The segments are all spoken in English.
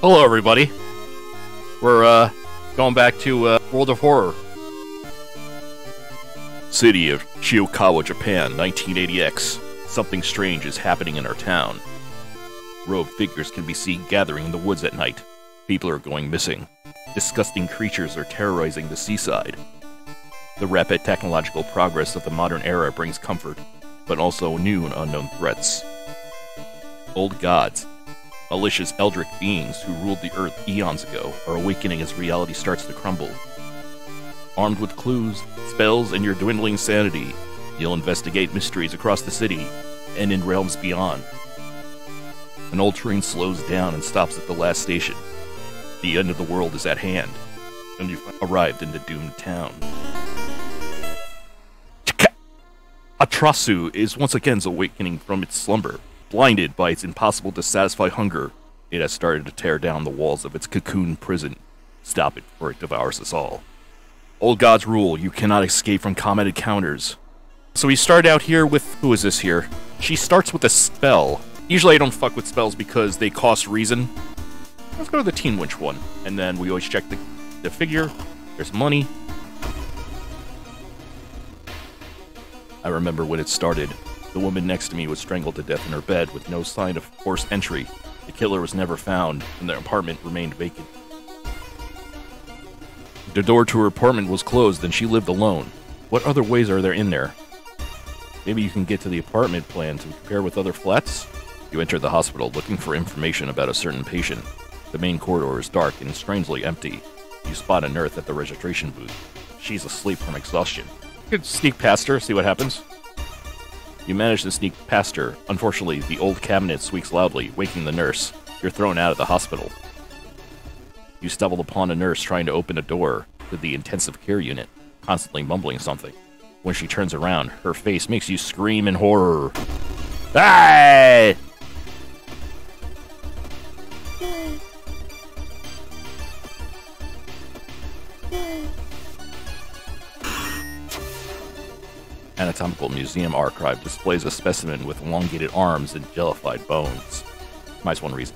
Hello, everybody. We're uh, going back to uh, World of Horror. City of Shiokawa, Japan, 1980X. Something strange is happening in our town. Robed figures can be seen gathering in the woods at night. People are going missing. Disgusting creatures are terrorizing the seaside. The rapid technological progress of the modern era brings comfort, but also new and unknown threats. Old gods, malicious eldritch beings who ruled the earth eons ago, are awakening as reality starts to crumble. Armed with clues, spells, and your dwindling sanity, you'll investigate mysteries across the city and in realms beyond. An old train slows down and stops at the last station. The end of the world is at hand, and you've arrived in the doomed town. Atrasu is once again awakening from its slumber. Blinded by its impossible to satisfy hunger, it has started to tear down the walls of its cocoon prison. Stop it, or it devours us all. Old gods rule, you cannot escape from common encounters. So we start out here with who is this here? She starts with a spell. Usually I don't fuck with spells because they cost reason. Let's go to the Teen Winch one. And then we always check the, the figure. There's money. I remember when it started. The woman next to me was strangled to death in her bed with no sign of forced entry. The killer was never found, and their apartment remained vacant. The door to her apartment was closed, and she lived alone. What other ways are there in there? Maybe you can get to the apartment plan to compare with other flats? You enter the hospital looking for information about a certain patient. The main corridor is dark and strangely empty. You spot a nurse at the registration booth. She's asleep from exhaustion. You could sneak past her, see what happens. You manage to sneak past her. Unfortunately, the old cabinet squeaks loudly, waking the nurse. You're thrown out of the hospital. You stumble upon a nurse trying to open a door to the intensive care unit, constantly mumbling something. When she turns around, her face makes you scream in horror. Ah! Anatomical Museum Archive displays a specimen with elongated arms and jellified bones. Nice one reason.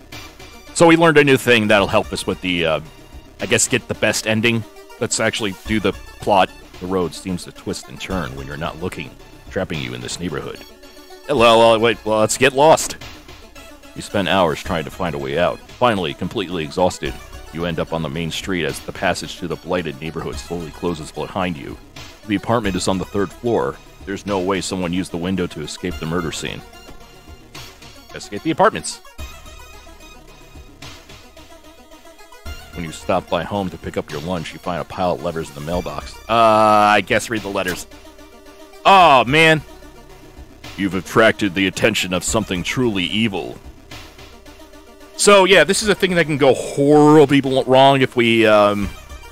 So we learned a new thing that'll help us with the, uh, I guess, get the best ending. Let's actually do the plot. The road seems to twist and turn when you're not looking, trapping you in this neighborhood. Well, wait, well, let's get lost. You spend hours trying to find a way out. Finally, completely exhausted, you end up on the main street as the passage to the blighted neighborhood slowly closes behind you. The apartment is on the third floor. There's no way someone used the window to escape the murder scene. Escape the apartments. When you stop by home to pick up your lunch, you find a pile of letters in the mailbox. Uh, I guess read the letters. Oh, man. You've attracted the attention of something truly evil. So, yeah, this is a thing that can go horribly wrong if we, um,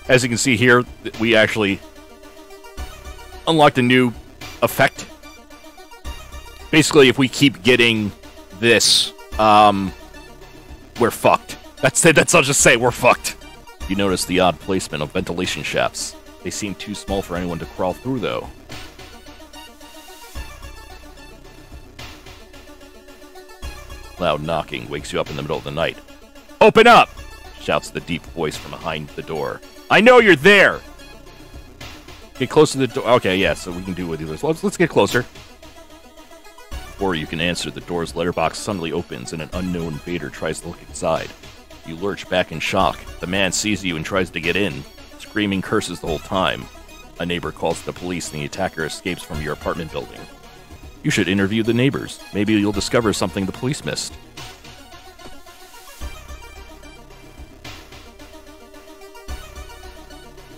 as you can see here, we actually unlocked a new effect. Basically, if we keep getting this, um, we're fucked. That's it. That's all just say we're fucked. You notice the odd placement of ventilation shafts. They seem too small for anyone to crawl through, though. Loud knocking wakes you up in the middle of the night. Open up! shouts the deep voice from behind the door. I know you're there! Get close to the door. Okay, yeah, so we can do with these. Let's, let's get closer. Before you can answer, the door's letterbox suddenly opens and an unknown invader tries to look inside. You lurch back in shock. The man sees you and tries to get in, screaming curses the whole time. A neighbor calls the police and the attacker escapes from your apartment building. You should interview the neighbors. Maybe you'll discover something the police missed.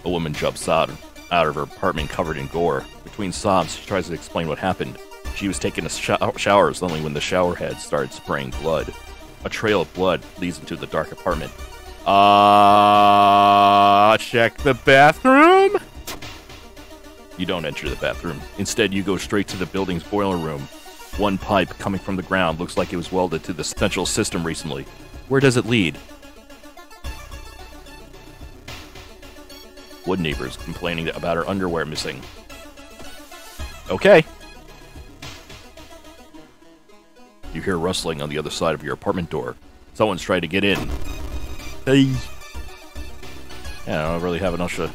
A woman jumps out, out of her apartment covered in gore. Between sobs, she tries to explain what happened. She was taking a sh- shower suddenly when the shower head started spraying blood. A trail of blood leads into the dark apartment. Ah, uh, check the bathroom. You don't enter the bathroom. Instead, you go straight to the building's boiler room. One pipe coming from the ground looks like it was welded to the central system recently. Where does it lead? Wood neighbors complaining about her underwear missing. Okay. You hear rustling on the other side of your apartment door. Someone's trying to get in. Hey. Yeah, I don't really have an to.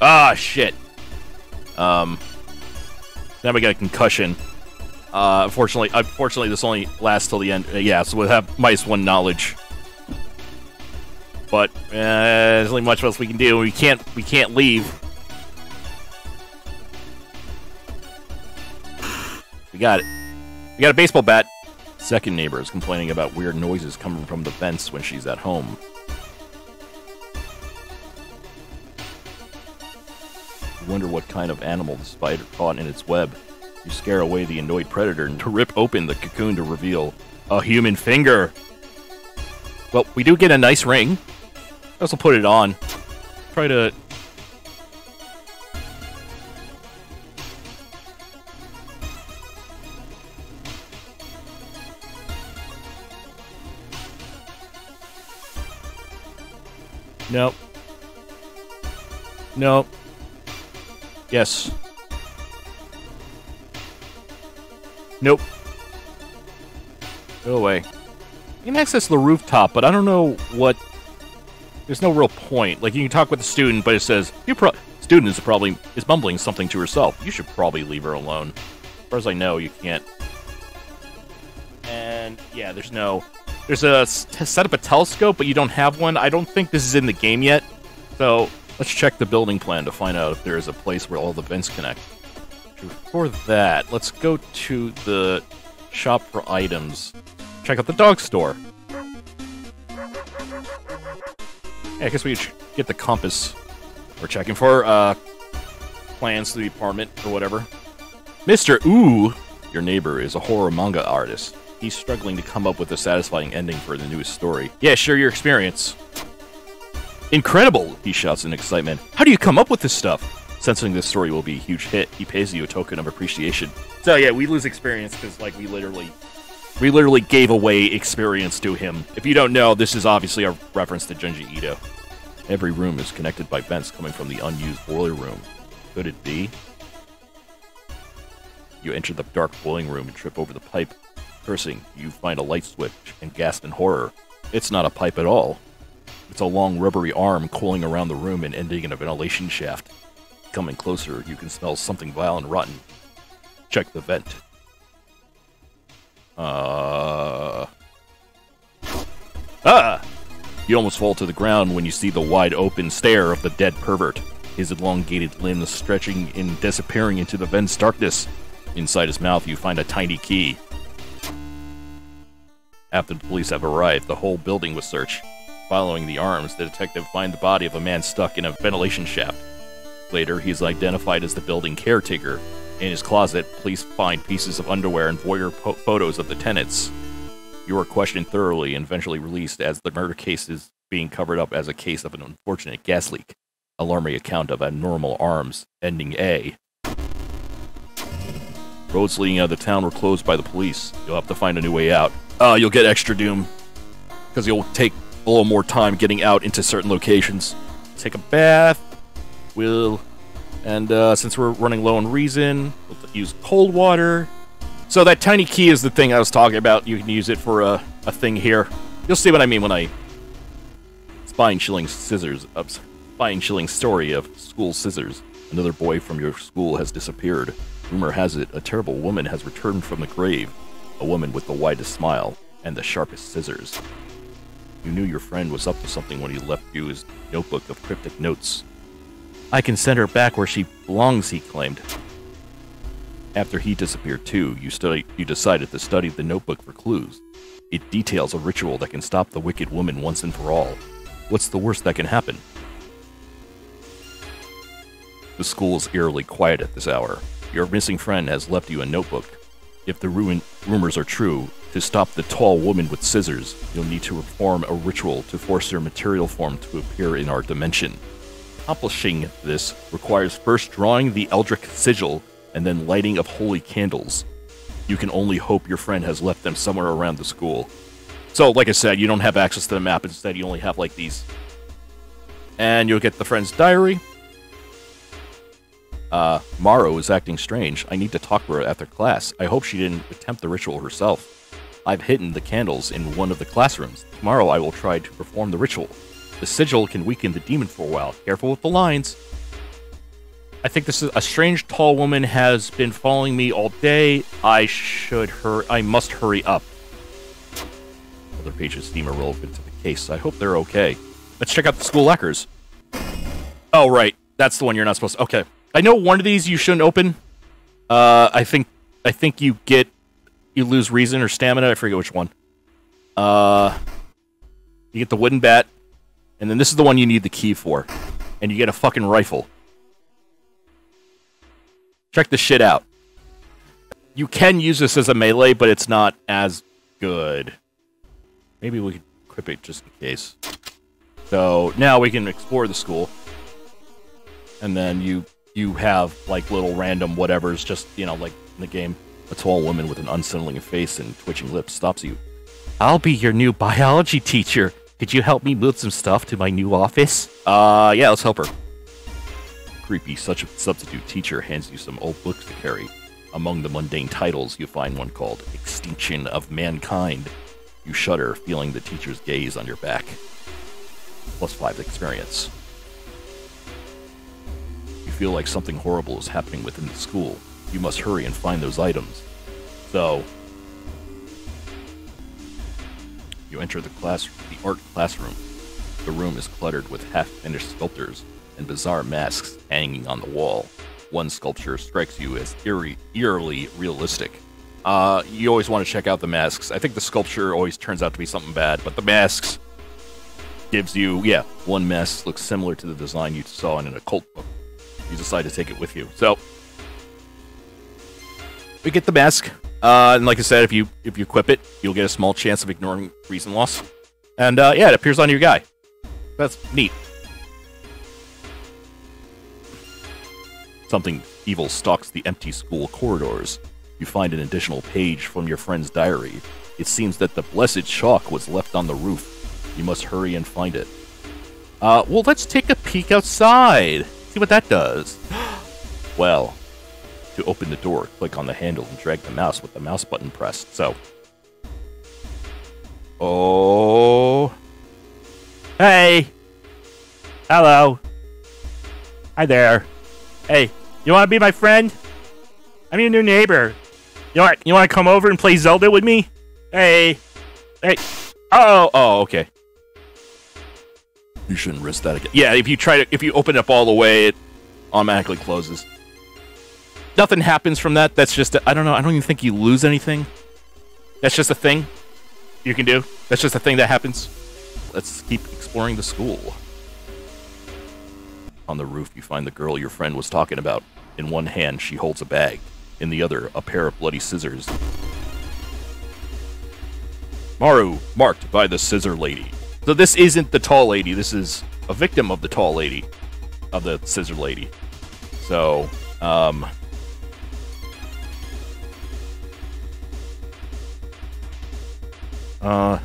Ah, shit. Um. Now we got a concussion. Uh, unfortunately, unfortunately, this only lasts till the end. Uh, yeah, so we'll have mice minus one knowledge. But uh, there's only much else we can do. We can't. We can't leave. We got it. We got a baseball bat. Second neighbor is complaining about weird noises coming from the fence when she's at home. wonder what kind of animal the spider caught in its web. You scare away the annoyed predator and to rip open the cocoon to reveal a human finger. Well, we do get a nice ring. I also put it on. Try to Nope. Nope. Yes. Nope. Go away. You can access the rooftop, but I don't know what... There's no real point. Like, you can talk with the student, but it says, you pro student is probably is mumbling something to herself. You should probably leave her alone. As far as I know, you can't. And, yeah, there's no... There's a set up a telescope, but you don't have one. I don't think this is in the game yet. So, let's check the building plan to find out if there is a place where all the vents connect. Before that, let's go to the shop for items. Check out the dog store. Yeah, I guess we should get the compass. We're checking for uh, plans to the apartment or whatever. Mr. Ooh, your neighbor is a horror manga artist. He's struggling to come up with a satisfying ending for the newest story. Yeah, share your experience. Incredible! He shouts in excitement. How do you come up with this stuff? Sensing this story will be a huge hit, he pays you a token of appreciation. So yeah, we lose experience because like we literally, we literally gave away experience to him. If you don't know, this is obviously a reference to Junji Ito. Every room is connected by vents coming from the unused boiler room. Could it be? You enter the dark boiling room and trip over the pipe. Cursing, you find a light switch and gasp in horror. It's not a pipe at all. It's a long rubbery arm coiling around the room and ending in a ventilation shaft. Coming closer, you can smell something vile and rotten. Check the vent. Uh. Ah! You almost fall to the ground when you see the wide open stare of the dead pervert, his elongated limbs stretching and disappearing into the vent's darkness. Inside his mouth, you find a tiny key. After the police have arrived, the whole building was searched. Following the arms, the detective finds the body of a man stuck in a ventilation shaft. Later, he is identified as the building caretaker. In his closet, police find pieces of underwear and voyeur photos of the tenants. You are questioned thoroughly and eventually released as the murder case is being covered up as a case of an unfortunate gas leak. Alarming account of abnormal arms, ending A. Roads leading out of the town were closed by the police. You'll have to find a new way out. Uh, you'll get extra doom. Because you'll take a little more time getting out into certain locations. Take a bath, will. And uh, since we're running low on reason, we'll use cold water. So that tiny key is the thing I was talking about. You can use it for a, a thing here. You'll see what I mean when I... Spine-chilling scissors... Uh, spine-chilling story of school scissors. Another boy from your school has disappeared. Rumor has it, a terrible woman has returned from the grave. A woman with the widest smile and the sharpest scissors. You knew your friend was up to something when he left you his notebook of cryptic notes. I can send her back where she belongs, he claimed. After he disappeared too, you, study, you decided to study the notebook for clues. It details a ritual that can stop the wicked woman once and for all. What's the worst that can happen? The school is eerily quiet at this hour. Your missing friend has left you a notebook. If the ruin- rumors are true, to stop the tall woman with scissors, you'll need to perform a ritual to force her material form to appear in our dimension. Accomplishing this requires first drawing the Eldritch sigil and then lighting of holy candles. You can only hope your friend has left them somewhere around the school. So, like I said, you don't have access to the map. Instead, you only have like these. And you'll get the friend's diary. Uh, Maro is acting strange. I need to talk to her after class. I hope she didn't attempt the ritual herself. I've hidden the candles in one of the classrooms. Tomorrow I will try to perform the ritual. The sigil can weaken the demon for a while. Careful with the lines. I think this is a strange tall woman has been following me all day. I should hurry. I must hurry up. Other pages seem irrelevant to the case. I hope they're okay. Let's check out the school lockers. Oh, right. That's the one you're not supposed to. Okay. I know one of these you shouldn't open. Uh, I think I think you get you lose reason or stamina. I forget which one. Uh, you get the wooden bat, and then this is the one you need the key for, and you get a fucking rifle. Check this shit out. You can use this as a melee, but it's not as good. Maybe we could equip it just in case. So now we can explore the school, and then you you have like little random whatevers, just you know, like in the game. A tall woman with an unsettling face and twitching lips stops you. I'll be your new biology teacher. Could you help me move some stuff to my new office? Uh, yeah, let's help her. Creepy such a substitute teacher hands you some old books to carry. Among the mundane titles, you find one called Extinction of Mankind. You shudder, feeling the teacher's gaze on your back. Plus five experience. You feel like something horrible is happening within the school. You must hurry and find those items. So, you enter the class, the art classroom. The room is cluttered with half-finished sculptures and bizarre masks hanging on the wall. One sculpture strikes you as eerie, eerily realistic. Uh, you always want to check out the masks. I think the sculpture always turns out to be something bad, but the masks gives you, yeah, one mask looks similar to the design you saw in an occult book. You decide to take it with you. So, we get the mask. Uh, and like I said, if you if you equip it, you'll get a small chance of ignoring reason loss. And uh, yeah, it appears on your guy. That's neat. Something evil stalks the empty school corridors. You find an additional page from your friend's diary. It seems that the blessed chalk was left on the roof. You must hurry and find it. Uh, well, let's take a peek outside. See what that does. well, to open the door, click on the handle and drag the mouse with the mouse button pressed. So. Oh. Hey. Hello. Hi there. Hey, you want to be my friend? I'm your new neighbor. You want you want to come over and play Zelda with me? Hey. Hey. Oh, oh, okay. You shouldn't risk that again. Yeah, if you try to, if you open it up all the way, it automatically closes. Nothing happens from that. That's just, I don't know. I don't even think you lose anything. That's just a thing you can do. That's just a thing that happens. Let's keep exploring the school. On the roof, you find the girl your friend was talking about. In one hand, she holds a bag. In the other, a pair of bloody scissors. Maru, marked by the scissor lady. So this isn't the tall lady. This is a victim of the tall lady, of the scissor lady. So, um, uh,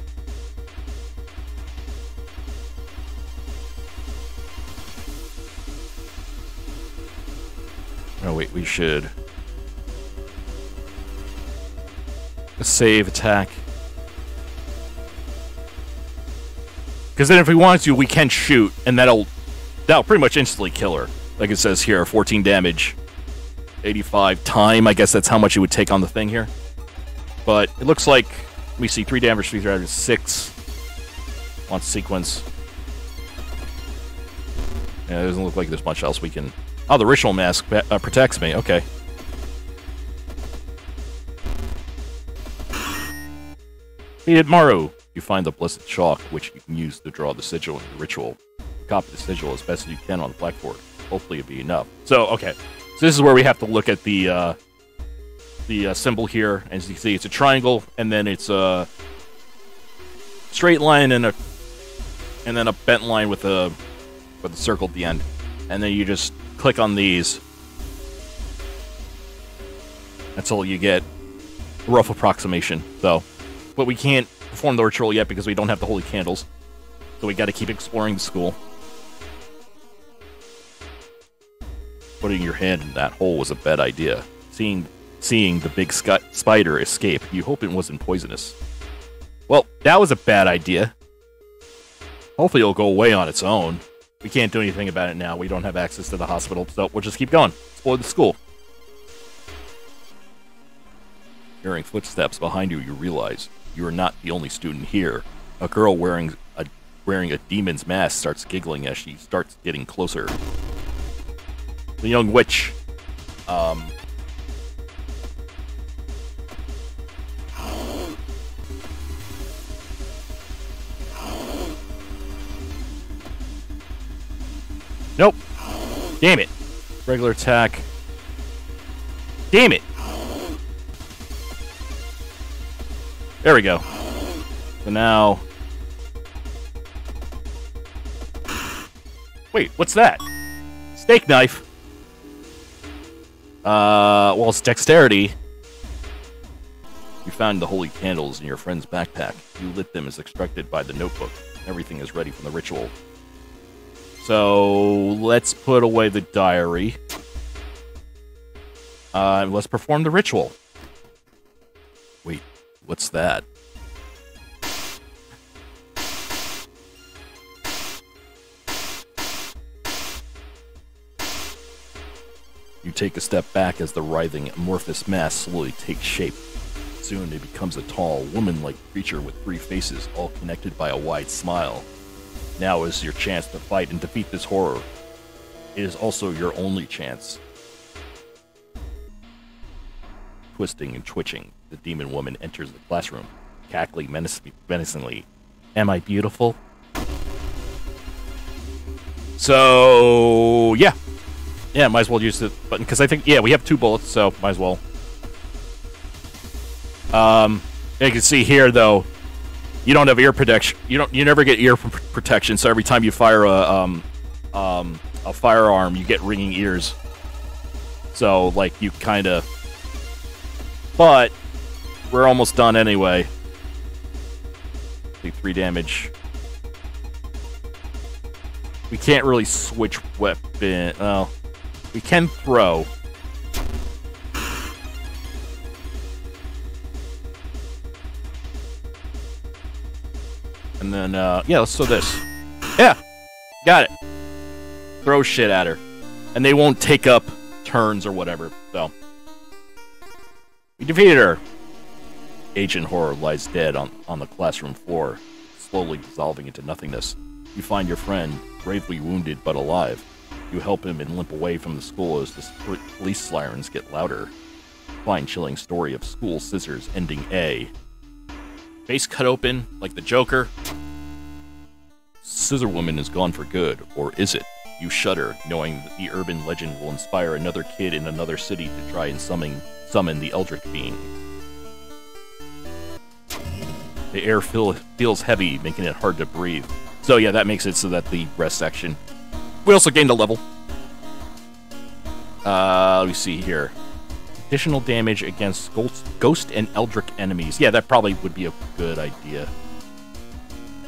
oh wait, we should save attack. Because then if we want to, we can shoot, and that'll that'll pretty much instantly kill her. Like it says here, 14 damage, 85 time. I guess that's how much it would take on the thing here. But it looks like we see 3 damage, 3 damage, 6 on sequence. Yeah, it doesn't look like there's much else we can... Oh, the ritual mask uh, protects me. Okay. Defeated Maru. You find the blessed chalk, which you can use to draw the sigil in the ritual. Copy the sigil as best as you can on the blackboard. Hopefully it'll be enough. So, okay. So this is where we have to look at the uh, the uh, symbol here. As you can see, it's a triangle, and then it's a straight line and a and then a bent line with a with a circle at the end. And then you just click on these. That's all you get. A rough approximation, though. But we can't perform the ritual yet because we don't have the holy candles. So we got to keep exploring the school. Putting your hand in that hole was a bad idea. Seeing seeing the big spider escape, you hope it wasn't poisonous. Well, that was a bad idea. Hopefully it'll go away on its own. We can't do anything about it now. We don't have access to the hospital, so we'll just keep going. Explore the school. Hearing footsteps behind you, you realize you are not the only student here. A girl wearing a wearing a demon's mask starts giggling as she starts getting closer. The young witch um, Nope. Damn it. regular attack. Damn it. There we go. So now. Wait, what's that? Steak knife. Uh, well, it's dexterity. You found the holy candles in your friend's backpack. You lit them as instructed by the notebook. Everything is ready for the ritual. So let's put away the diary. Uh, let's perform the ritual. Wait, what's that? You take a step back as the writhing, amorphous mass slowly takes shape. Soon it becomes a tall, woman-like creature with three faces, all connected by a wide smile. Now is your chance to fight and defeat this horror. It is also your only chance. Twisting and twitching, the demon woman enters the classroom, cackling menacingly. Am I beautiful? So, yeah. Yeah, might as well use the button, because I think, yeah, we have two bullets, so might as well. Um, you can see here, though, you don't have ear protection. You don't. You never get ear protection. So every time you fire a um, um, a firearm, you get ringing ears. So like you kind of. But we're almost done anyway. Take three damage. We can't really switch weapon. Well, we can throw. And then, uh, yeah, let's throw this. Yeah, got it. Throw shit at her. And they won't take up turns or whatever, so. We defeated her. Agent Horror lies dead on, on the classroom floor, slowly dissolving into nothingness. You find your friend, gravely wounded but alive. You help him and limp away from the school as the police sirens get louder. Fine chilling story of school scissors ending A. Face cut open, like the Joker. Scissor Woman is gone for good, or is it? You shudder, knowing that the urban legend will inspire another kid in another city to try and summon, summon the Eldritch being. The air feel, feels heavy, making it hard to breathe. So yeah, that makes it so that the rest section. We also gained a level. Uh, let me see here. Additional damage against ghost, ghost and eldritch enemies. Yeah, that probably would be a good idea.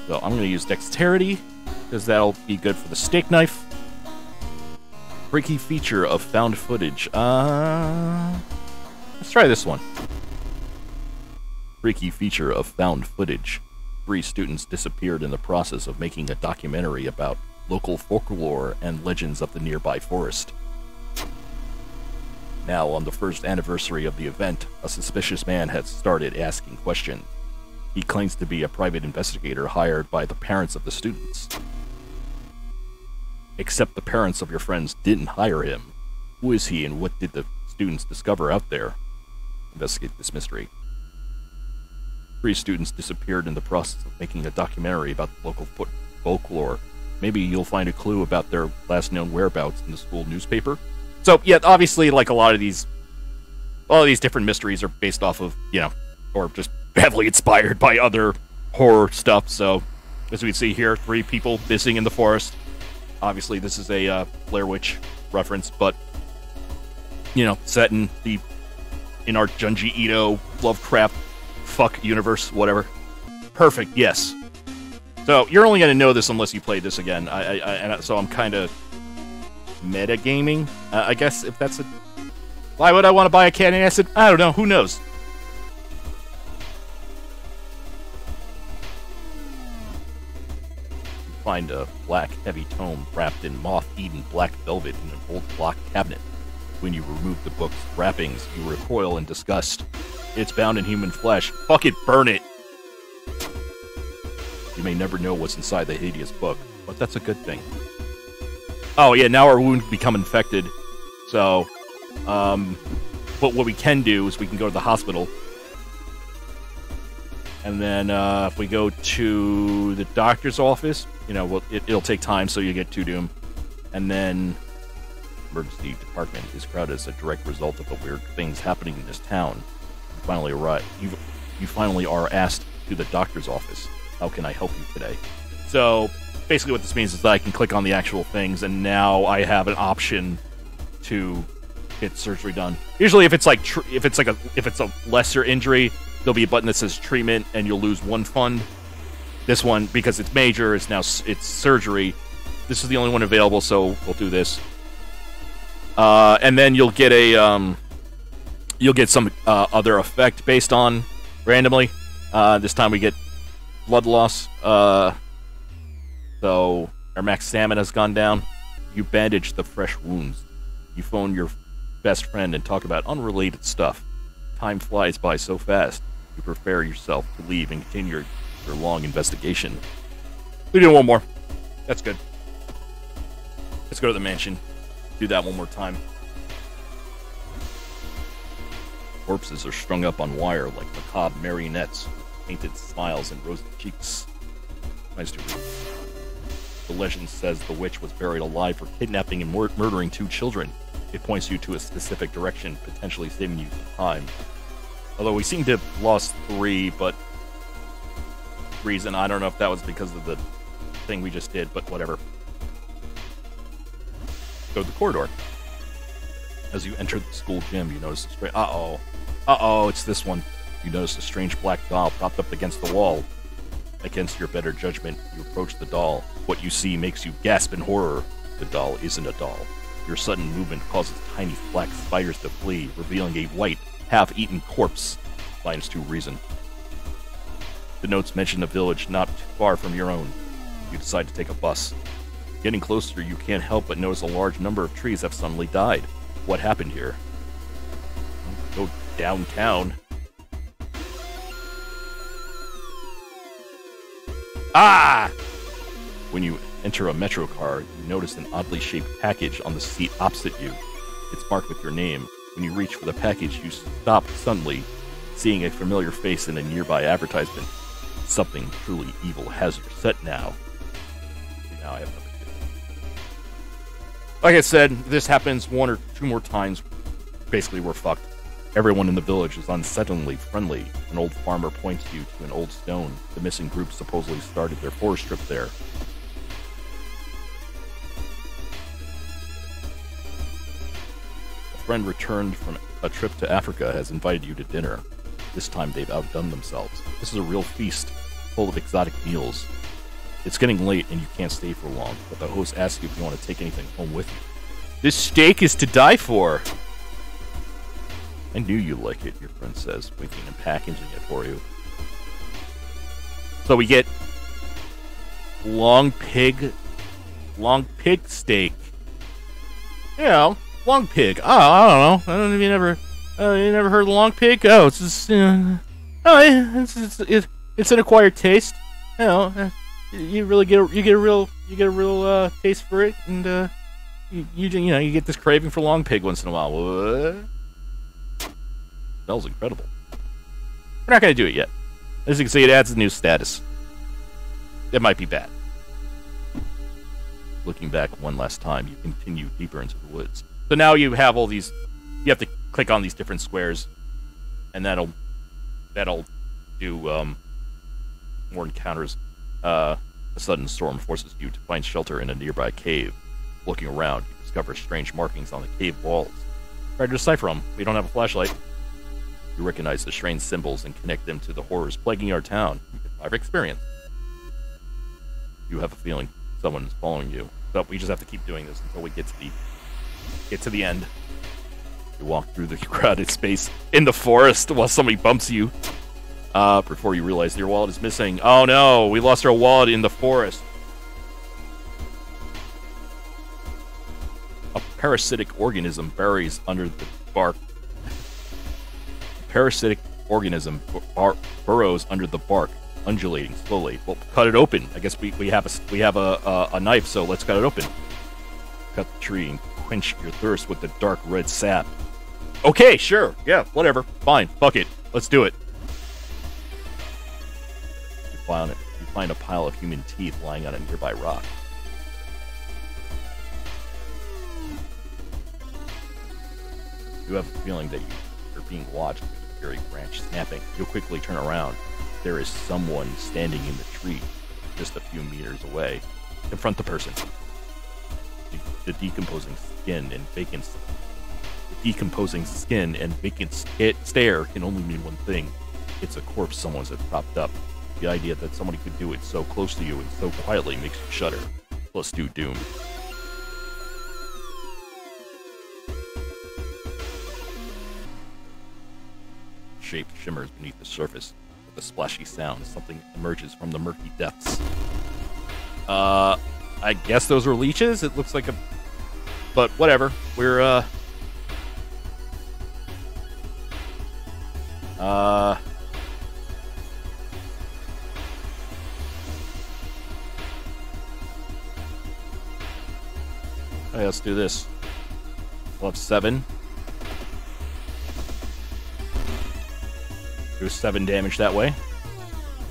So I'm going to use dexterity because that'll be good for the steak knife. Freaky feature of found footage. Uh, let's try this one. Freaky feature of found footage. Three students disappeared in the process of making a documentary about local folklore and legends of the nearby forest. Now, on the first anniversary of the event, a suspicious man has started asking questions. He claims to be a private investigator hired by the parents of the students. Except the parents of your friends didn't hire him. Who is he and what did the students discover out there? Investigate this mystery. Three students disappeared in the process of making a documentary about the local fo- folklore. Maybe you'll find a clue about their last known whereabouts in the school newspaper. So, yeah, obviously, like a lot of these, all of these different mysteries are based off of, you know, or just heavily inspired by other horror stuff. So, as we see here, three people missing in the forest. Obviously, this is a uh, Blair Witch reference, but you know, set in the in our Junji Ito Lovecraft fuck universe, whatever. Perfect. Yes. So you're only going to know this unless you play this again. I, I, I and so I'm kind of metagaming. Uh, I guess if that's a... Why would I want to buy a cannon acid? I don't know. Who knows? Find a black heavy tome wrapped in moth-eaten black velvet in an old locked cabinet. When you remove the book's wrappings, you recoil in disgust. It's bound in human flesh. Fuck it, burn it! You may never know what's inside the hideous book, but that's a good thing. Oh yeah, now our wounds become infected. So, um, but what we can do is we can go to the hospital, and then uh, if we go to the doctor's office, you know, it, it'll take time, so you get to doom, and then emergency department is crowded as a direct result of the weird things happening in this town. You finally arrive. You you finally are asked to the doctor's office. How can I help you today? So basically, what this means is that I can click on the actual things, and now I have an option to get surgery done. Usually, if it's like if it's like a if it's a lesser injury, there'll be a button that says treatment, and you'll lose one fund. This one, because it's major, it's now it's surgery. This is the only one available, so we'll do this. Uh, and then you'll get a um, you'll get some uh, other effect based on randomly. Uh, this time we get blood loss. So our max stamina's gone down. You bandage the fresh wounds. You phone your best friend and talk about unrelated stuff. Time flies by so fast. You prepare yourself to leave and continue your, your long investigation. We do one more. That's good. Let's go to the mansion. Do that one more time. Corpses are strung up on wire like macabre marionettes, painted smiles and rosy cheeks. Nice to. The legend says the witch was buried alive for kidnapping and mur- murdering two children. It points you to a specific direction, potentially saving you time. Although we seem to have lost three, but reason I don't know if that was because of the thing we just did, but whatever. Go to the corridor. As you enter the school gym, you notice a strange. Uh oh. Uh oh, it's this one. You notice a strange black doll propped up against the wall. Against your better judgment, you approach the doll. What you see makes you gasp in horror. The doll isn't a doll. Your sudden movement causes tiny black spiders to flee, revealing a white, half eaten corpse. Lines to reason. The notes mention a village not far from your own. You decide to take a bus. Getting closer, you can't help but notice a large number of trees have suddenly died. What happened here? Go downtown. Ah! When you enter a metro car, you notice an oddly shaped package on the seat opposite you. It's marked with your name. When you reach for the package, you stop suddenly, seeing a familiar face in a nearby advertisement. Something truly evil has your set now. Now I have. Like I said, this happens one or two more times. Basically, we're fucked. Everyone in the village is unsettlingly friendly. An old farmer points you to an old stone. The missing group supposedly started their forest trip there. A friend returned from a trip to Africa has invited you to dinner. This time they've outdone themselves. This is a real feast, full of exotic meals. It's getting late and you can't stay for long, but the host asks you if you want to take anything home with you. This steak is to die for! I knew you'd like it, your friend says, winking and packaging it for you. So we get long pig, long pig steak. You know, long pig. Oh, I don't know. I don't know if you never, uh, you never heard of long pig? Oh, it's just, uh, oh, yeah, it's, it's, it's, it's an acquired taste. You know, uh, you really get a, you get a real you get a real uh, taste for it, and uh, you, you you know you get this craving for long pig once in a while. What? Smells incredible. We're not gonna do it yet. As you can see, it adds a new status. It might be bad. Looking back one last time, you continue deeper into the woods. So now you have all these. You have to click on these different squares, and that'll that'll do um, more encounters. Uh, a sudden storm forces you to find shelter in a nearby cave. Looking around, you discover strange markings on the cave walls. Try to decipher them. We don't have a flashlight. You recognize the strange symbols and connect them to the horrors plaguing our town. I've experienced. You have a feeling someone is following you. But we just have to keep doing this until we get to the get to the end. You walk through the crowded space in the forest while somebody bumps you. Uh, before you realize your wallet is missing. Oh no, we lost our wallet in the forest. A parasitic organism buries under the bark Parasitic organism bur- burrows under the bark, undulating slowly. Well, cut it open. I guess we, we have a we have a, a, a knife, so let's cut it open. Cut the tree and quench your thirst with the dark red sap. Okay, sure. Yeah, whatever. Fine. Fuck it. Let's do it. You find, it. you find a pile of human teeth lying on a nearby rock. You have a feeling that you're being watched a branch snapping. you'll quickly turn around. There is someone standing in the tree, just a few meters away. Confront the person. The, the decomposing skin and vacant the decomposing skin and vacant sk- eh, stare can only mean one thing. It's a corpse someone's had propped up. The idea that somebody could do it so close to you and so quietly makes you shudder. Plus do doom. Shimmers beneath the surface. With a splashy sound, something emerges from the murky depths. Uh, I guess those were leeches. It looks like a, but whatever. We're uh, uh. Okay, let's do this. We'll have seven. Do seven damage that way.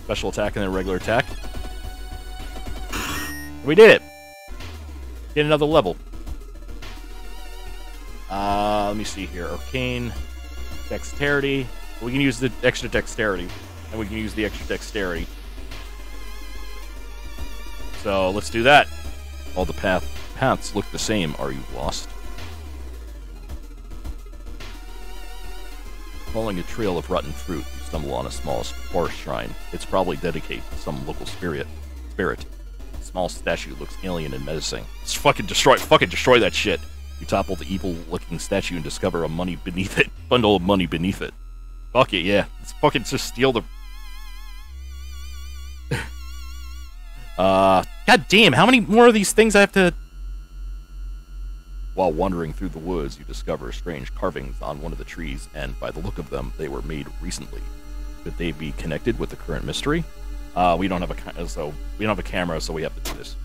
Special attack and then regular attack. We did it! Get another level. Uh, let me see here. Arcane, Dexterity. We can use the extra Dexterity, and we can use the extra Dexterity. So let's do that. All the path paths look the same. Are you lost? Following a trail of rotten fruit, you stumble on a small forest shrine. It's probably dedicated to some local spirit. Spirit. Small statue looks alien and menacing. Let's fucking destroy, fucking destroy that shit. You topple the evil-looking statue and discover a money beneath it, bundle of money beneath it. Fuck it, yeah. Let's fucking just steal the. uh, god damn! How many more of these things I have to? While wandering through the woods, you discover strange carvings on one of the trees, and by the look of them, they were made recently. Could they be connected with the current mystery? Uh, we don't have a so we don't have a camera, so we have to do this.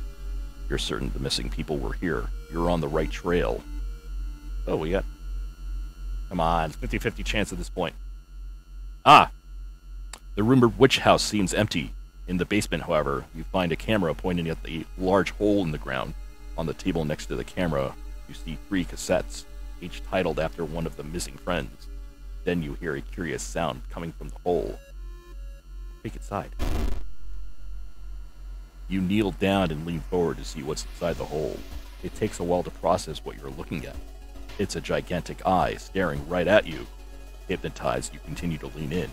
You're certain the missing people were here. You're on the right trail. Oh, we got. Come on, 50-50 chance at this point. Ah, the rumored witch house seems empty. In the basement, however, you find a camera pointing at the large hole in the ground. On the table next to the camera, you see three cassettes, each titled after one of the missing friends. Then you hear a curious sound coming from the hole. Take it side. You kneel down and lean forward to see what's inside the hole. It takes a while to process what you're looking at. It's a gigantic eye staring right at you. Hypnotized, you continue to lean in,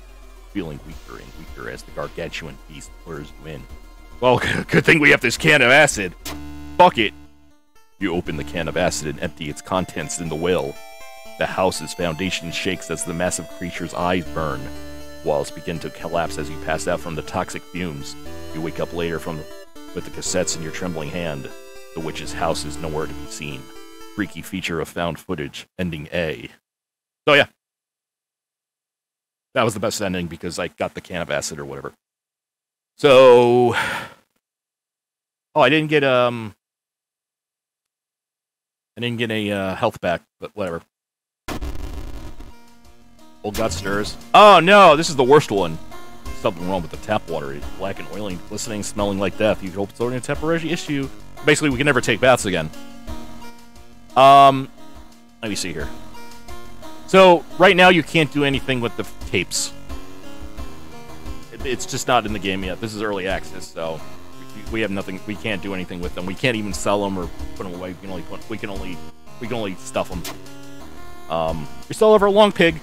feeling weaker and weaker as the gargantuan beast lures you in. Well, good thing we have this can of acid. Fuck it. You open the can of acid and empty its contents in the well. The house's foundation shakes as the massive creature's eyes burn. Walls begin to collapse as you pass out from the toxic fumes. You wake up later from with the cassettes in your trembling hand. The witch's house is nowhere to be seen. Freaky feature of found footage, ending A. So yeah. That was the best ending because I got the can of acid or whatever. So Oh, I didn't get um I didn't get a uh, health back, but whatever. Old gut stirs. Oh no, this is the worst one. Something wrong with the tap water. It's black and oily, glistening, smelling like death. You hope it's only a temporary issue. Basically, we can never take baths again. Um, let me see here. So right now, you can't do anything with the tapes. It's just not in the game yet. This is early access, so we- have nothing. We can't do anything with them. We can't even sell them or put them away. We can only put. We can only. We can only stuff them. Um, we still have our long pig.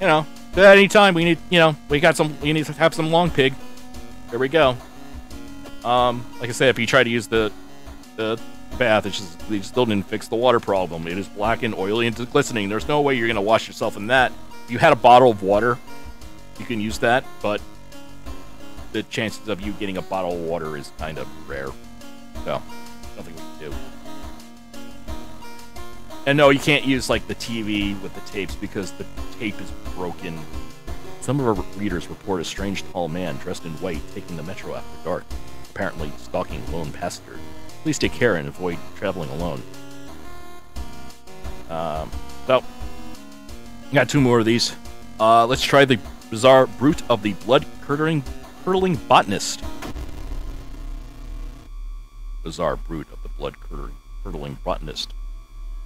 You know, at any time we need. You know, we got some. We need to have some long pig. There we go. Um, like I said, if you try to use the the bath, it's just they still didn't fix the water problem. It is black and oily and glistening. There's no way you're gonna wash yourself in that. If you had a bottle of water, you can use that, but the chances of you getting a bottle of water is kind of rare. So, nothing we can do. And no, you can't use like the TV with the tapes because the tape is broken. Some of our readers report a strange tall man dressed in white taking the metro after dark, apparently stalking lone passenger. Please take care and avoid traveling alone. Um, so, got two more of these. Uh, let's try the bizarre brute of the blood curdling, curdling botanist. Bizarre brute of the blood curdling, curdling botanist.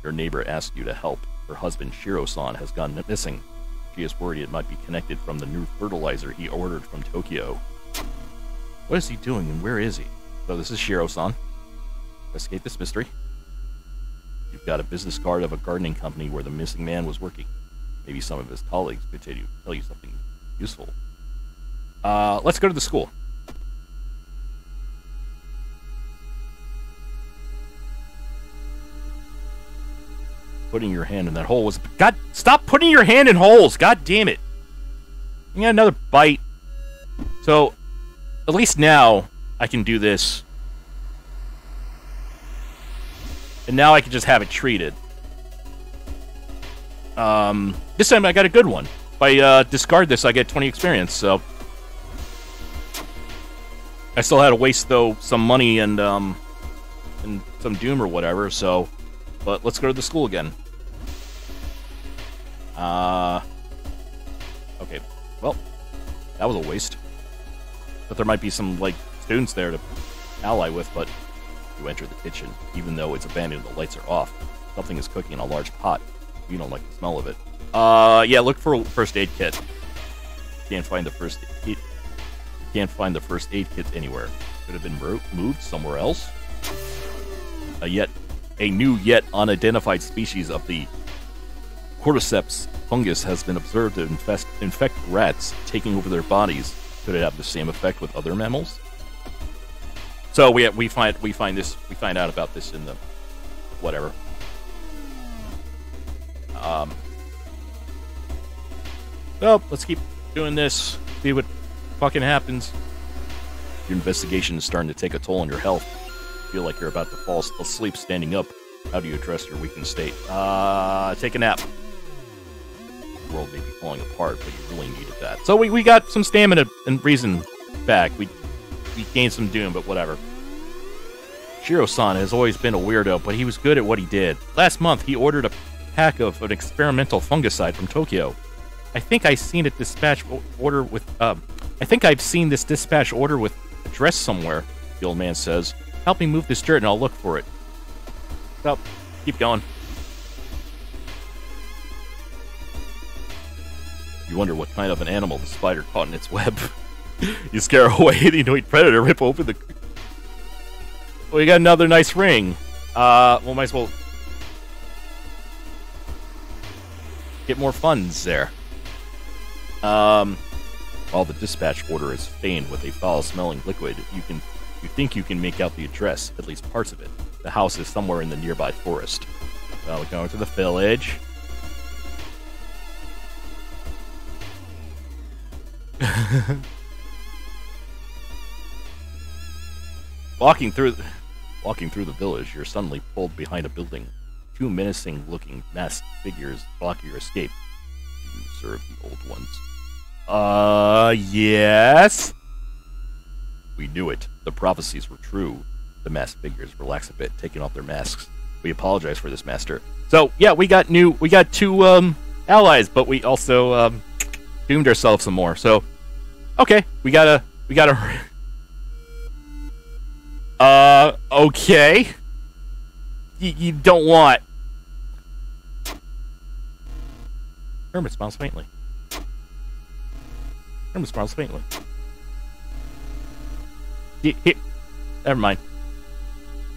Your neighbor asked you to help. Her husband, Shiro-san, has gone missing. She is worried it might be connected from the new fertilizer he ordered from Tokyo. What is he doing and where is he? So this is Shiro-san. Investigate this mystery. You've got a business card of a gardening company where the missing man was working. Maybe some of his colleagues could tell you, tell you something useful. Uh, let's go to the school. Putting your hand in that hole was. God, stop putting your hand in holes! God damn it! You got another bite. So, at least now I can do this. And now I can just have it treated. Um, this time I got a good one. If I uh, discard this, I get 20 experience, so... I still had to waste, though, some money and, um, and some Doom or whatever, so... But let's go to the school again. Uh... Okay, well, that was a waste. But there might be some, like, students there to ally with, but... You enter the kitchen. Even though it's abandoned the lights are off, something is cooking in a large pot. You don't like the smell of it. Uh, yeah, look for a first aid kit. Can't find the first aid. Can't find the first aid kit anywhere. Could have been moved somewhere else. A yet, a new yet unidentified species of the cordyceps fungus has been observed to infest, infect rats, taking over their bodies. Could it have the same effect with other mammals? So we we find we find this we find out about this in the whatever um, well, let's keep doing this. See what fucking happens. Your investigation is starting to take a toll on your health. You feel like you're about to fall asleep standing up. How do you address your weakened state? Uh, take a nap. The world may be falling apart, but you really needed that. So we, we got some stamina and reason back. We we gained some doom, but whatever. Shiro-san has always been a weirdo, but he was good at what he did. Last month, he ordered a pack of an experimental fungicide from Tokyo. I think I've seen it dispatch order with. Um, I think I've seen this dispatch order with address somewhere. The old man says, "Help me move this dirt, and I'll look for it." Well, keep going. You wonder what kind of an animal the spider caught in its web. you scare away the annoyed predator, rip open the. Well, you got another nice ring. Uh, well, might as well get more funds there. Um, while the dispatch order is stained with a foul-smelling liquid, you can you think you can make out the address, at least parts of it. The house is somewhere in the nearby forest. Well, we're going to the village. walking through, walking through the village, you're suddenly pulled behind a building Two menacing looking masked figures block your escape. You serve the old ones. Uh, yes? We knew it. The prophecies were true. The masked figures relax a bit, taking off their masks. We apologize for this, Master. So, yeah, we got new, we got two, um, allies, but we also, um, doomed ourselves some more. So, okay, we gotta, we gotta, uh, okay you, you don't want. Hermit smiles faintly. Hermit smiles faintly. Never mind.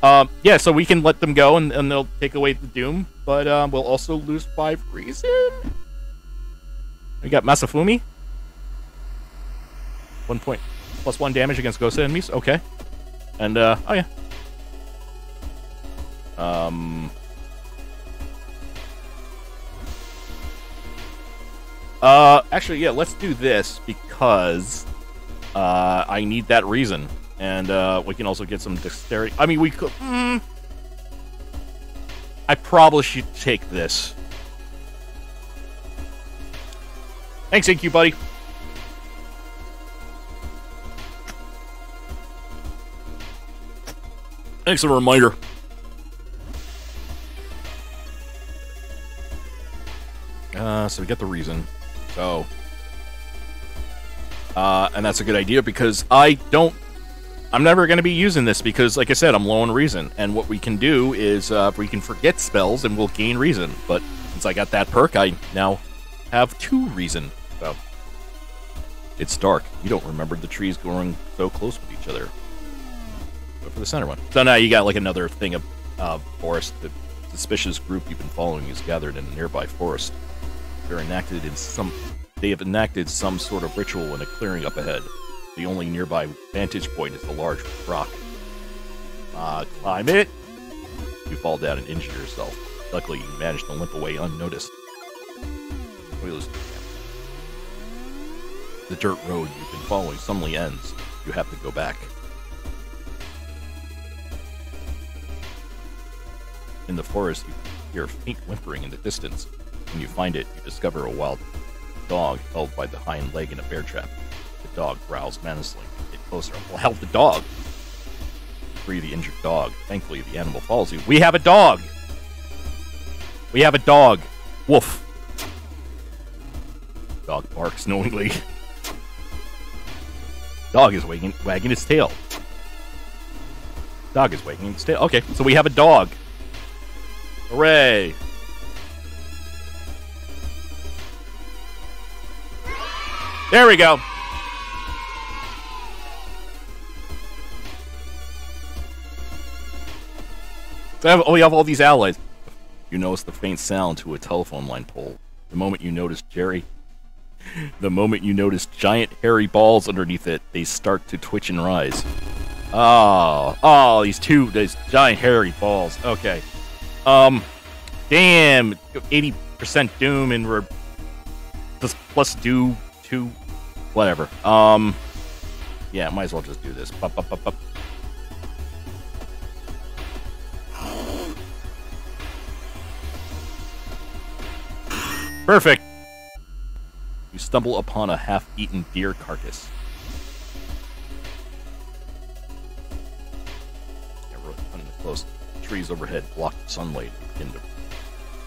Um, yeah, so we can let them go and, and they'll take away the doom, but um, we'll also lose five reason. We got Masafumi. One point plus one damage against ghost enemies. Okay. And uh, oh yeah, um. Uh, actually, yeah, let's do this because uh, I need that reason, and uh, we can also get some dexterity. I mean, we could. Mm, I probably should take this. Thanks, Inky buddy. Thanks for the reminder. Uh, so we get the reason. So, uh, and that's a good idea because I don't. I'm never going to be using this because, like I said, I'm low on reason. And what we can do is uh, we can forget spells and we'll gain reason. But since I got that perk, I now have two reason. So it's dark. You don't remember the trees growing so close with each other. Go for the center one. So now you got like another thing of uh, forest. The suspicious group you've been following is gathered in a nearby forest. They're enacted in some. They have enacted some sort of ritual in a clearing up ahead. The only nearby vantage point is the large rock. Uh, climb it. You fall down and injure yourself. Luckily, you manage to limp away unnoticed. The dirt road you've been following suddenly ends. You have to go back. In the forest, you hear faint whimpering in the distance. When you find it, you discover a wild dog held by the hind leg in a bear trap. The dog growls menacingly. Get closer. Well, help the dog. Free the injured dog. Thankfully, the animal follows you. We have a dog. We have a dog. Woof. Dog barks knowingly. Dog is wagging, wagging its tail. Dog is wagging its tail. Okay, so we have a dog. Hooray! There we go. So have, oh, we have all these allies. You notice the faint sound to a telephone line pole. The moment you notice Jerry, the moment you notice giant hairy balls underneath it, they start to twitch and rise. Oh, oh, these two, these giant hairy balls. Okay. Um, damn, 80% Doom and we're plus, plus do two, whatever. Um, Yeah, might as well just do this. Bup, bup, bup, perfect. You stumble upon a half-eaten deer carcass. Yeah, really running close. Trees overhead block sunlight and begin to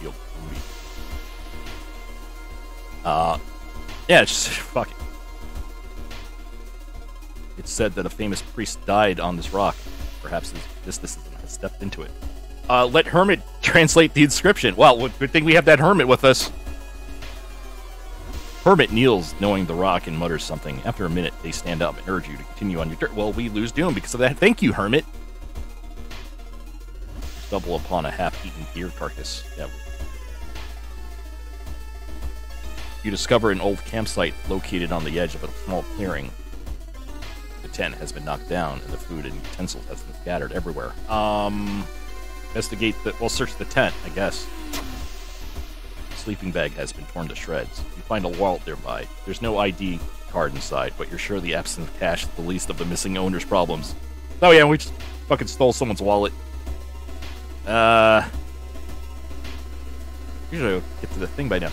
feel gloomy. Uh, Yeah, just fuck it. It's said that a famous priest died on this rock. Perhaps this this, this has stepped into it. Uh, let Hermit translate the inscription. Well, good thing we have that Hermit with us. Hermit kneels, knowing the rock, and mutters something. After a minute, they stand up and urge you to continue on your dirt. Well, we lose Doom because of that. Thank you, Hermit. Stumble upon a half-eaten deer carcass. Yeah. You discover an old campsite located on the edge of a small clearing. Tent has been knocked down, and the food and utensils has been scattered everywhere. Um, investigate the. Well, search the tent, I guess sleeping bag has been torn to shreds. You find a wallet nearby. There's no ID card inside, but you're sure the absence of cash is the least of the missing owner's problems. Oh yeah, we just fucking stole someone's wallet. Uh. Usually I'll get to the thing by now.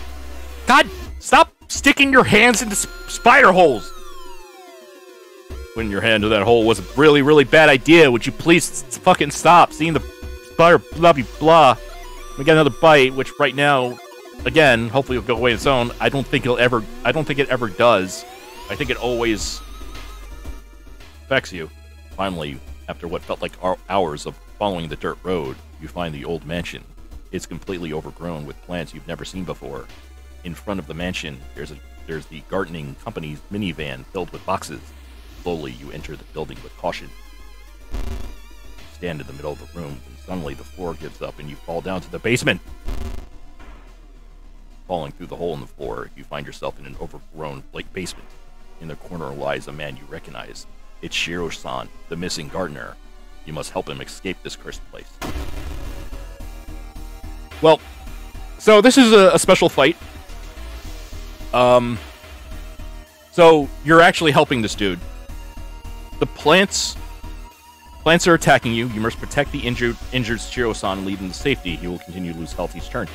God, stop sticking your hands into sp- spider holes. Putting your hand into that hole was a really, really bad idea. Would you please fucking stop seeing the spider blah blah blah? We got another bite, which right now, again, hopefully it'll go away on its own. I don't think it'll ever. I don't think it ever does. I think it always affects you. Finally, after what felt like hours of following the dirt road, you find the old mansion. It's completely overgrown with plants you've never seen before. In front of the mansion, there's a there's the gardening company's minivan filled with boxes. Slowly, you enter the building with caution. You stand in the middle of the room, and suddenly the floor gives up, and you fall down to the basement. Falling through the hole in the floor, you find yourself in an overgrown like basement. In the corner lies a man you recognize. It's Shiro-san, the missing gardener. You must help him escape this cursed place. Well, so this is a, a special fight. Um, so you're actually helping this dude. The plants, Plants are attacking you. You must protect the injured injured Shiro-san and lead him to safety. He will continue to lose health each turn.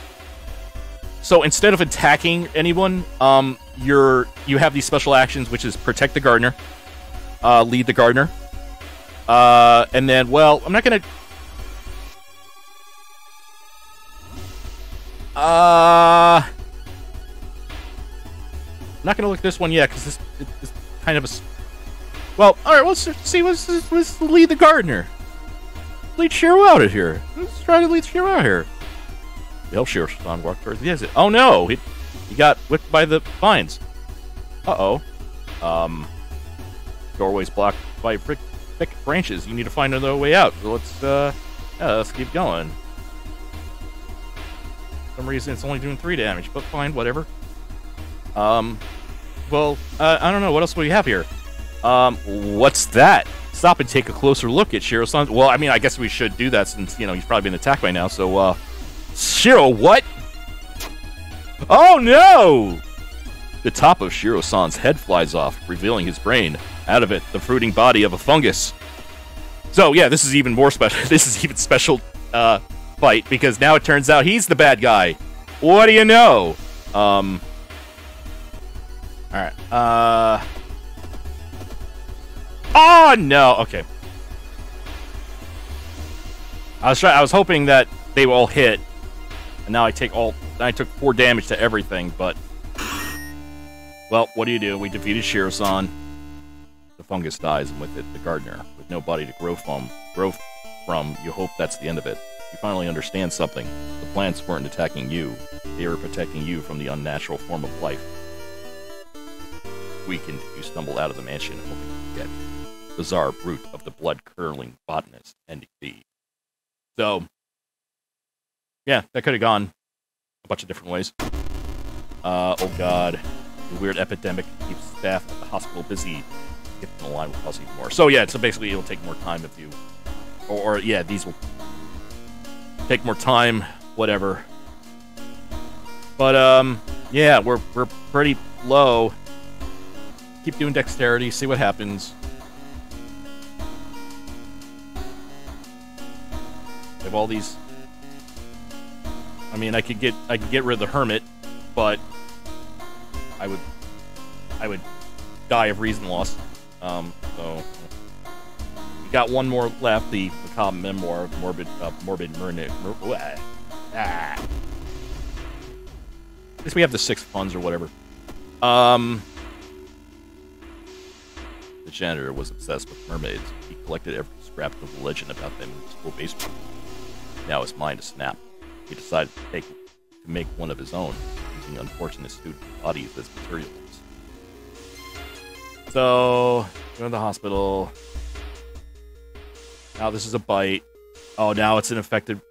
So instead of attacking anyone, um, you're you have these special actions, which is protect the gardener, uh, lead the gardener, uh, and then well, I'm not gonna. Uh, I'm not gonna look this one yet because this is kind of a. Well, all right. Let's see. Let's, let's, lead the gardener. Lead Shiro out of here. Let's try to lead Shiro out of here. The elf Shiro-san walked towards the exit. Oh no! He, he got whipped by the vines. Uh oh. Um, doorway's blocked by thick, thick branches. You need to find another way out. So let's uh, yeah, let's keep going. For some reason it's only doing three damage, but fine, whatever. Um, well, uh, I don't know. What else do we have here? Um, what's that? Stop and take a closer look at Shiro-san. Well, I mean, I guess we should do that since you know he's probably been attacked by now. So, uh, Shiro, what? Oh no! The top of Shiro-san's head flies off, revealing his brain. Out of it, the fruiting body of a fungus. So yeah, this is even more special. This is even special uh, fight because now it turns out he's the bad guy. What do you know? Um. All right. Uh. Oh no. Okay. I was try- I was hoping that they will all hit, and now I take all. I took four damage to everything, but well, what do you do? We defeated Shiro-san. The fungus dies, and with it, the gardener. With no body to grow from, grow from, you hope that's the end of it. You finally understand something. The plants weren't attacking you; they were protecting you from the unnatural form of life. Weakened, you stumble out of the mansion, hoping to get bizarre brute of the blood-curdling botanist, NDP. So, yeah, that could have gone a bunch of different ways. Uh, oh god. The weird epidemic keeps staff at the hospital busy. In the line will cause even more. So yeah, so basically it'll take more time if you or, or yeah, these will take more time, whatever. But um yeah, we're we're pretty low. Keep doing dexterity, see what happens. Have all these I mean, I could get I could get rid of the hermit, but I would I would die of reason loss. Um, so we got one more left, the macabre memoir, of morbid uh, morbid murnic. Mur- ah. At least we have the six funds or whatever. Um, the janitor was obsessed with mermaids. He collected every scrap of legend about them in his school basement. Now his mind is snapped he decided to take to make one of his own, using unfortunate student bodies as materials. So, go to the hospital. Now this is a bite. Oh, now it's an infected.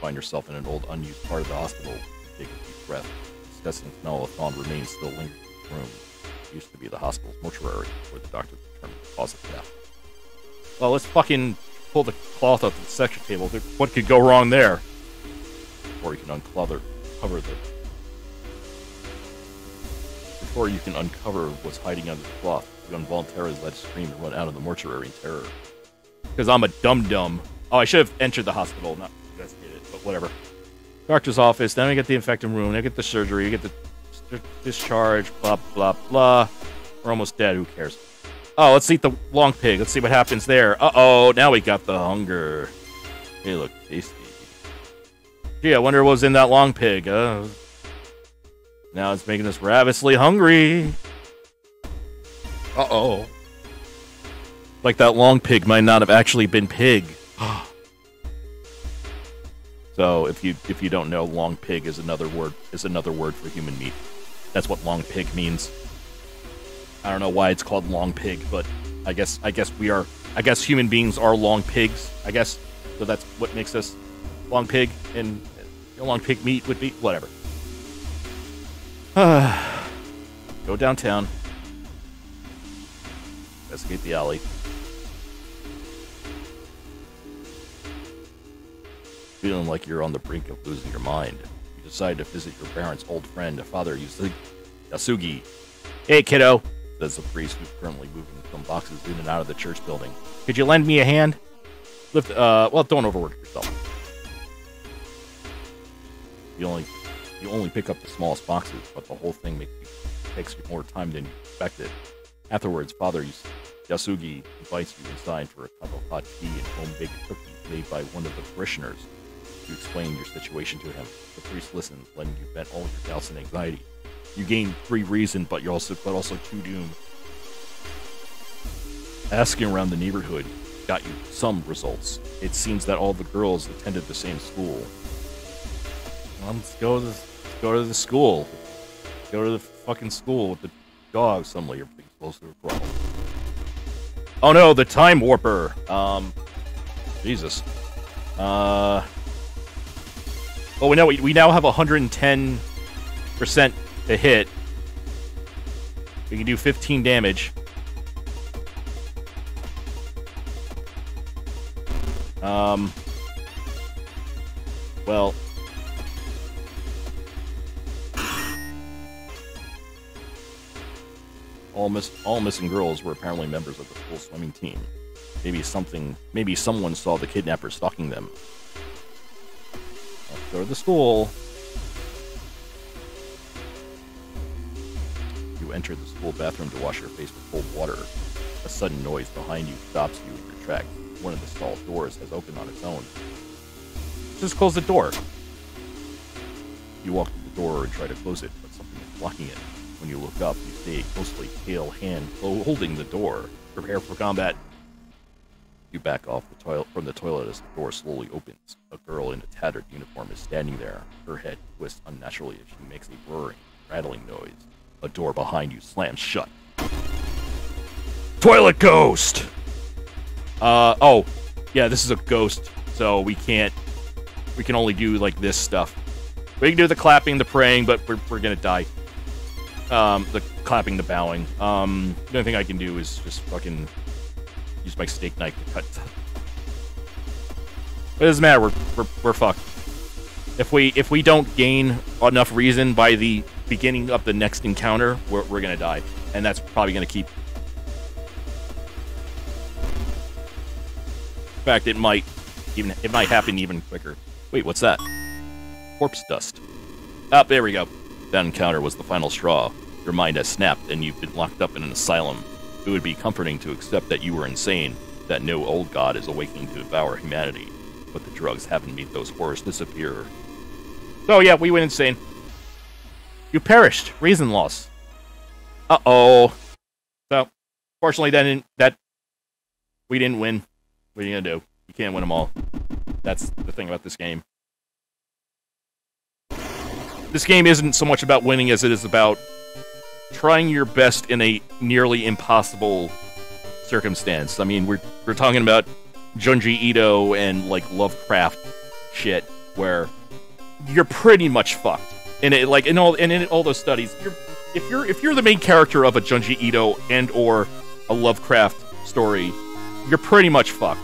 Find yourself in an old, unused part of the hospital. Take a deep breath. Disgusting smell of thawed remains still lingers in the room. It used to be the hospital's mortuary, where the doctor determined the cause of death. Well, let's fucking pull the cloth off the section table. What could go wrong there? before you can uncover cover the before you can uncover what's hiding under the cloth. You involuntarily let scream and run out of the mortuary in terror. Because I'm a dum dum. Oh, I should have entered the hospital, not investigated, but whatever. Doctor's office. Then we get the infected room. Then we get the surgery. We get the dis- discharge. Blah blah blah. We're almost dead. Who cares? Oh, let's eat the long pig. Let's see what happens there. Uh oh, now we got the hunger. They look tasty. Gee, I wonder what was in that long pig. Uh, now it's making us ravishly hungry. Uh oh. Like that long pig might not have actually been pig. so if you if you don't know, long pig is another word is another word for human meat. That's what long pig means. I don't know why it's called long pig, but I guess I guess we are I guess human beings are long pigs. I guess so. That's what makes us long pig, and long pig meat would be whatever. Go downtown. Investigate the alley. Feeling like you're on the brink of losing your mind, you decide to visit your parents' old friend, a Father Yasugi. Hey, kiddo, says the priest who's currently moving some boxes in and out of the church building. Could you lend me a hand? lift. Uh, well, don't overwork yourself. You only you only pick up the smallest boxes, but the whole thing makes takes you more time than you expected. Afterwards, Father Yasugi invites you inside for a cup of hot tea and home-baked cookies made by one of the parishioners. You explain your situation to him. The priest listens, letting you vent all your doubts and anxiety. You gain three reason, but you also but also two doom. Asking around the neighborhood got you some results. It seems that all the girls attended the same school. Let's go to the, go to the school. Go to the fucking school with the dog. Suddenly, everything's close to a problem. Oh no, the time warper. Um, Jesus. Uh. Well, we know we, we now have 110 percent to hit. We can do 15 damage. Um. Well. All, miss, all missing girls were apparently members of the school swimming team. Maybe something, maybe someone saw the kidnapper stalking them. Let's go to the school. You enter the school bathroom to wash your face with cold water. A sudden noise behind you stops you in your tracks. One of the stall doors has opened on its own. Just close the door. You walk to the door and try to close it, but something is blocking it. When you look up, you see a ghostly pale hand holding the door. Prepare for combat. You back off the toilet from the toilet as the door slowly opens. A girl in a tattered uniform is standing there. Her head twists unnaturally as she makes a whirring, rattling noise. A door behind you slams shut. Toilet ghost! Uh, oh. Yeah, this is a ghost, so we can't... We can only do, like, this stuff. We can do the clapping, the praying, but we're, we're gonna die. Um, the clapping, the bowing. Um, the only thing I can do is just fucking use my steak knife to cut. But it doesn't matter. We're, we're, we're fucked. If we if we don't gain enough reason by the beginning of the next encounter, we're, we're gonna die, and that's probably gonna keep. In fact, it might even it might happen even quicker. Wait, what's that? Corpse dust. Ah, there we go. That encounter was the final straw. Your mind has snapped, and you've been locked up in an asylum. It would be comforting to accept that you were insane, that no old god is awakening to devour humanity. But the drugs haven't made those horrors disappear. So yeah, we went insane. You perished. Reason loss. Uh-oh. So, fortunately, that didn't, that we didn't win. What are you gonna do? You can't win them all. That's the thing about this game. This game isn't so much about winning as it is about trying your best in a nearly impossible circumstance. I mean, we're we're talking about Junji Ito and like Lovecraft shit, where you're pretty much fucked. And it like in all and in all those studies, you're if you're if you're the main character of a Junji Ito and or a Lovecraft story, you're pretty much fucked.